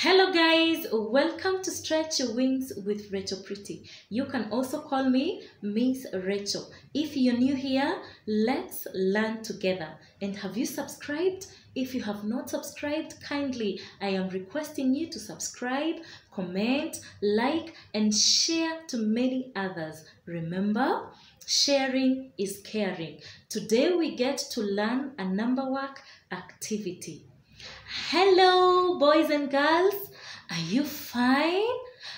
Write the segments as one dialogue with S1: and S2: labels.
S1: Hello guys, welcome to Stretch Your Wings with Rachael Pretty. You can also call me Miss Rachael. If you're new here, let's learn together. And have you subscribed? If you have not subscribed, kindly I am requesting you to subscribe, comment, like, and share to many others. Remember, sharing is caring. Today we get to learn a number work activity. Hello, boys and girls. Are you fine?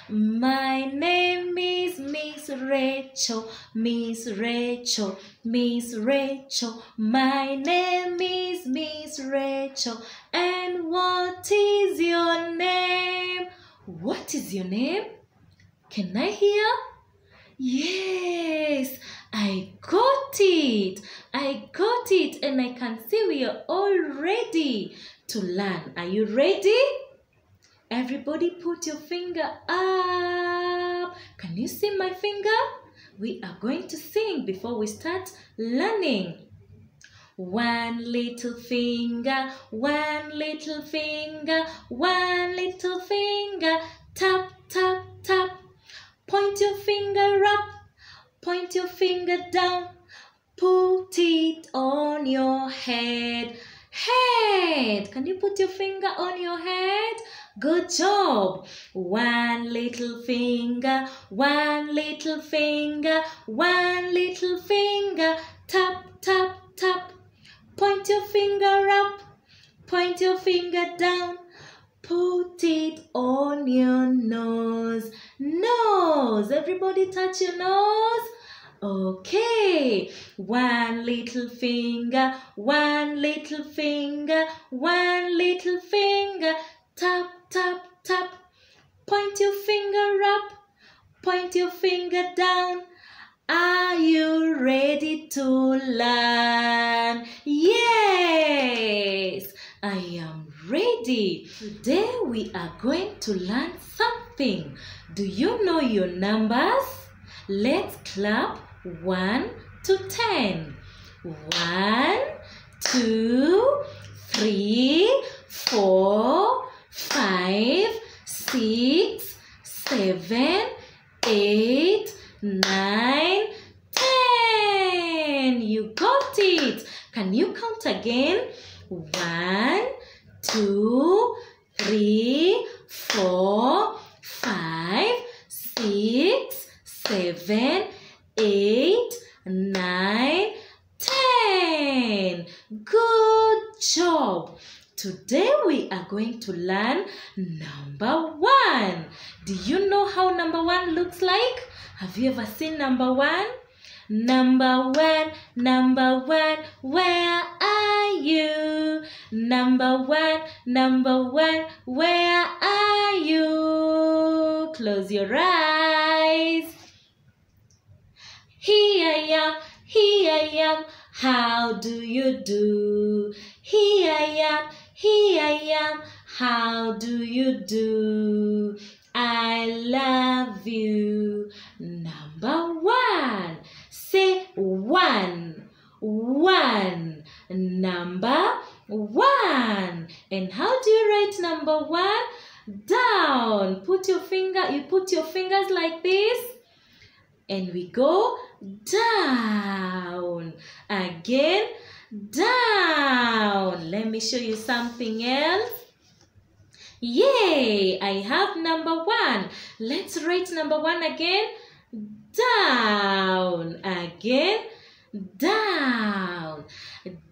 S1: My name is Miss Rachael, Miss Rachael, Miss Rachael. My name is Miss Rachael. And what is your name? What is your name? Can I hear? Yes, I got it. I got it, and I can see we are all ready to learn. Are you ready? Everybody put your finger up. Can you see my finger? We are going to sing before we start learning. One little finger, one little finger, one little finger, tap, tap, tap. Point your finger up, point your finger down, put it on your head. Head! Can you put your finger on your head? Good job. One little finger, one little finger, one little finger, tap, tap, tap. Point your finger up, point your finger down, put it on your nose. Nose. Everybody touch your nose. Okay. One little finger, one little finger, one little finger. Tap, tap, tap. Point your finger up, point your finger down. Are you ready to learn? Yes, I am ready. Today we are going to learn something. Do you know your numbers? Let's clap 1 to 10. 1, 2, 3, 4, 5, 6, 7, 8, 9, 10. You got it. Can you count again? 1, 2, 3, 4, 5, 6, 7, 8, 9, 10. Good job. Today we are going to learn number one. Do you know how number one looks like? Have you ever seen number one? Number one, number one, where are you? Number one, number one, where are you? Close your eyes. Here I am, here I am, how do you do? Here I am, here I am, how do you do? I love you. Number one, say one, one, number one. And how do you write number one? Down. Put your finger, you put your fingers like this and we go down. Again down. Let me show you something else. Yay i have number one. Let's write number one again. Down. Again down.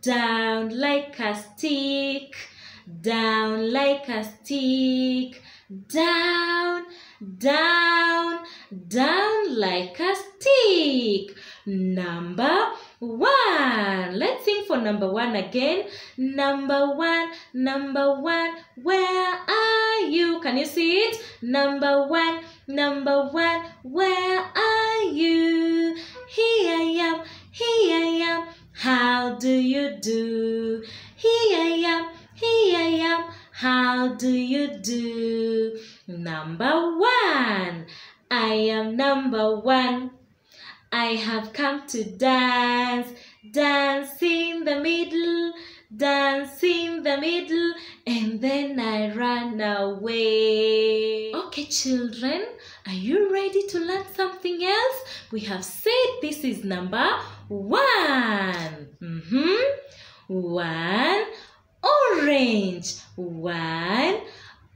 S1: Down like a stick. Down like a stick. Down down, down like a stick. Number one. Let's sing for number one again. Number one, number one, where are you? Can you see it? Number one, number one, where are you? Here I am, here I am, how do you do? Here I am, here I am, how do you do? Number number one. I have come to dance, dance in the middle, dance in the middle, and then I run away. Okay, children, are you ready to learn something else? We have said this is number one. Mm-hmm. One orange. One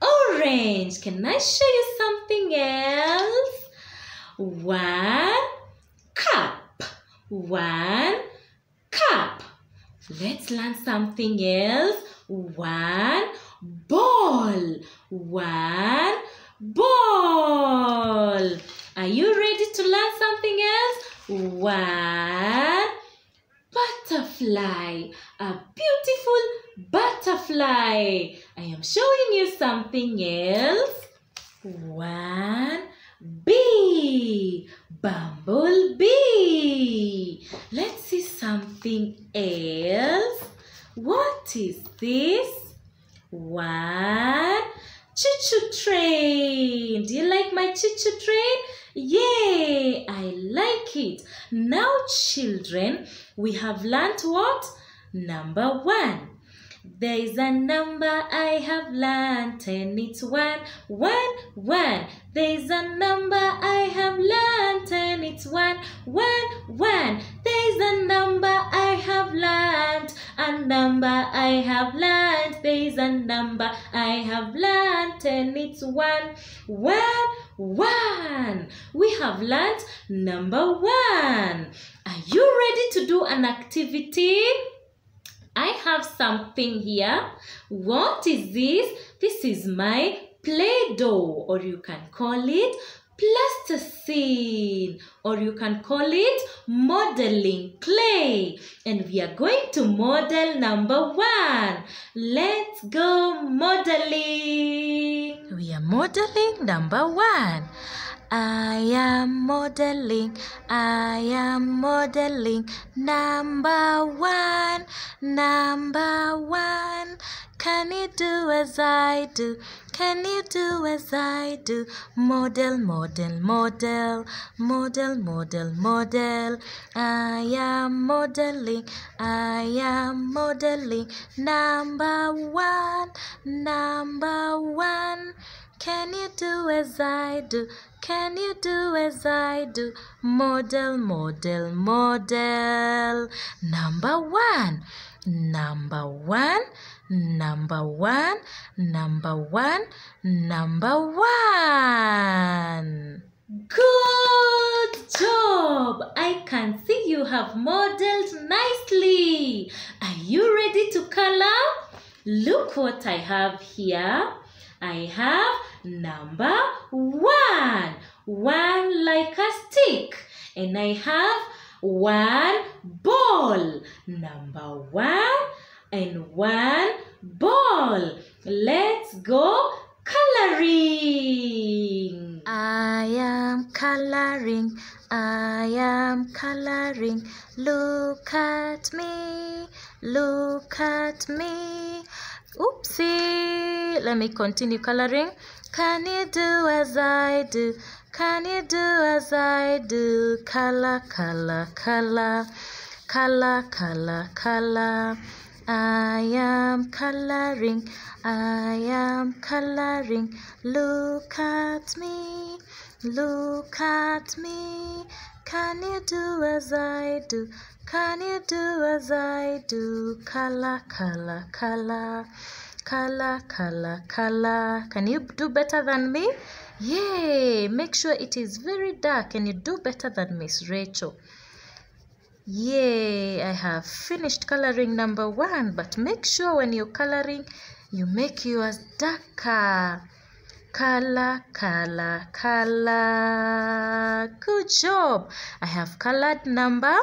S1: orange. Can I show you something else? One cup. One cup. Let's learn something else. One ball. One ball. Are you ready to learn something else? One butterfly. A beautiful butterfly. I am showing you something else. One bee. Bumblebee. Let's see something else. What is this? One choo-choo train. Do you like my choo-choo train? Yay! I like it. Now, children, we have learnt what? Number one. There is a number I have learnt and it's one, one, one. There is a number I have learnt and it's one, one, one. There is a number I have learnt, a number I have learnt. There is a number I have learnt and it's one, one, one. We have learnt number one. Are you ready to do an activity? I have something here. What is this? This is my Play-Doh or you can call it plasticine or you can call it modeling clay. And we are going to model number one. Let's go modeling. We are modeling number one. I am modeling, I am modeling number one, number one. Can you do as I do? Can you do as I do? Model, model, model, model, model, model. I am modeling, I am modeling number one, number one. Can you do as I do? Can you do as I do? Model, model, model. Number one, number one, number one, number one, number one. Good job! I can see you have modeled nicely. Are you ready to color? Look what I have here. I have number one. One like a stick. And I have one ball. Number one and one ball. Let's go coloring. I am coloring. I am coloring. Look at me. Look at me. Oopsie. Let me continue coloring. Can you do as I do? Can you do as I do? Color, color, color. Color, color, color. I am coloring. I am coloring. Look at me. Look at me. Can you do as I do? Can you do as I do? Color, color, color. Color, color, color. Can you do better than me? Yay! Make sure it is very dark and you do better than Miss Rachael. Yay! I have finished coloring number one, but make sure when you're coloring, you make yours darker. Color, color, color. Good job. I have colored number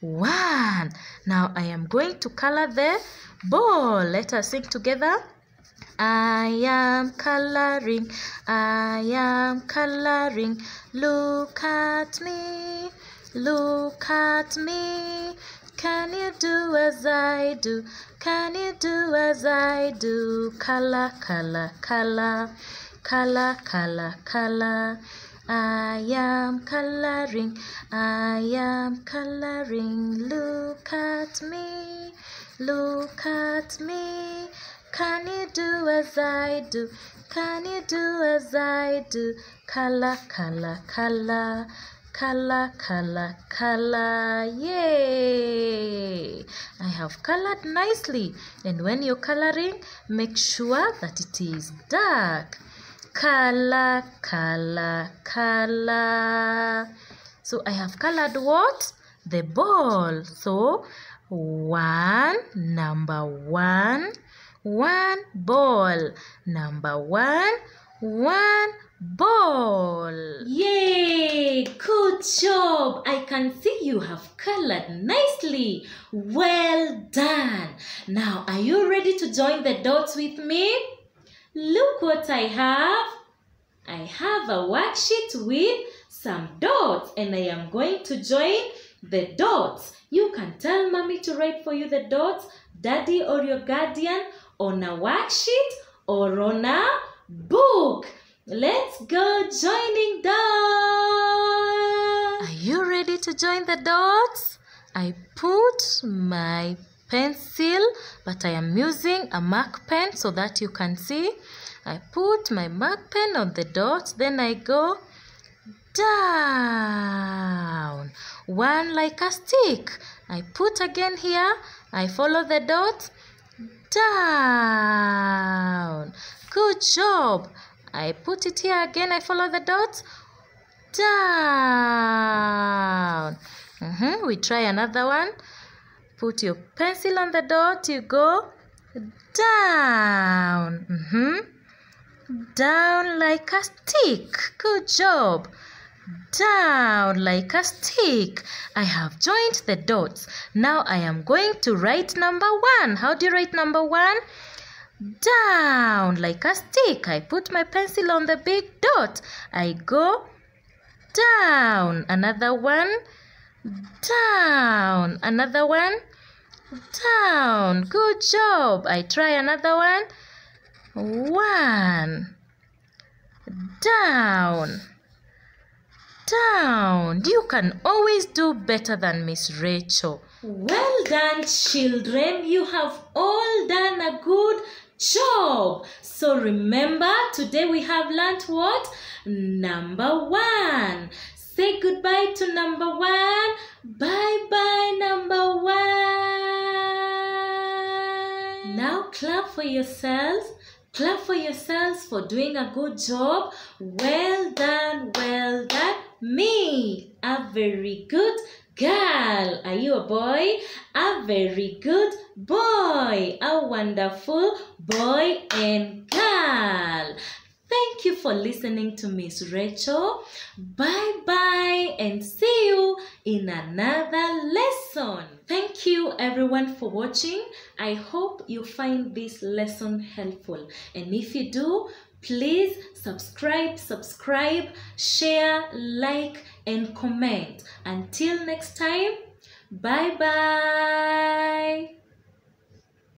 S1: one. Now I am going to color the ball. Let us sing together. I am coloring, I am coloring. Look at me, look at me. Can you do as I do? Can you do as I do? Color, color, color, color, color, color. I am coloring, I am coloring. Look at me, Look at me. Can you do as I do? Can you do as I do? Color, color, color. Color, color, color. Yay! I have colored nicely. And when you're coloring, make sure that it is dark. Color, color, color. So I have colored what? The ball. So one, number one, one ball. Number one, one ball. Yay! Good job! I can see you have colored nicely. Well done. Now, are you ready to join the dots with me? Look what I have. I have a worksheet with some dots and I am going to join the dots. You can tell mommy to write for you the dots, daddy or your guardian on a worksheet or on a book. Let's go joining dots. Are you ready to join the dots? I put my pencil, but I am using a mark pen so that you can see. I put my mark pen on the dots, then I go down. One like a stick. I put again here. I follow the dot. Down. Good job. I put it here again. I follow the dot. Down. Mm -hmm. We try another one. Put your pencil on the dot. You go down. Mm -hmm. Down like a stick. Good job down like a stick. I have joined the dots. Now I am going to write number one. How do you write number one? Down like a stick. I put my pencil on the big dot. I go down. Another one. Down. Another one. Down. Good job. I try another one. One. Down down. You can always do better than Miss Rachael. Well done, children. You have all done a good job. So remember, today we have learnt what? Number one. Say goodbye to number one. Bye bye, number one. Now clap for yourselves. Clap for yourselves for doing a good job. Well done, well done me, a very good girl. Are you a boy? A very good boy. A wonderful boy and girl. Thank you for listening to Miss Rachael. Bye bye and see you in another lesson. Thank you everyone for watching. I hope you find this lesson helpful. And if you do, Please subscribe, subscribe, share, like, and comment. Until next time, bye bye.